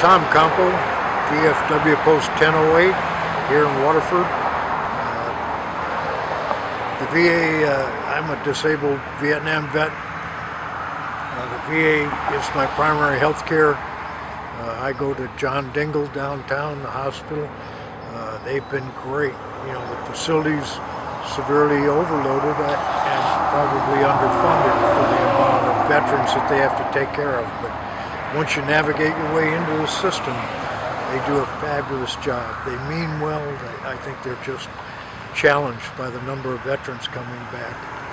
Tom Campau, VFW Post 1008 here in Waterford. Uh, the VA, uh, I'm a disabled Vietnam vet. Uh, the VA is my primary health care. Uh, I go to John Dingell downtown, the hospital. Uh, they've been great. You know, the facility's severely overloaded uh, and probably underfunded for the amount of veterans that they have to take care of. But once you navigate your way into the system, they do a fabulous job. They mean well. I think they're just challenged by the number of veterans coming back.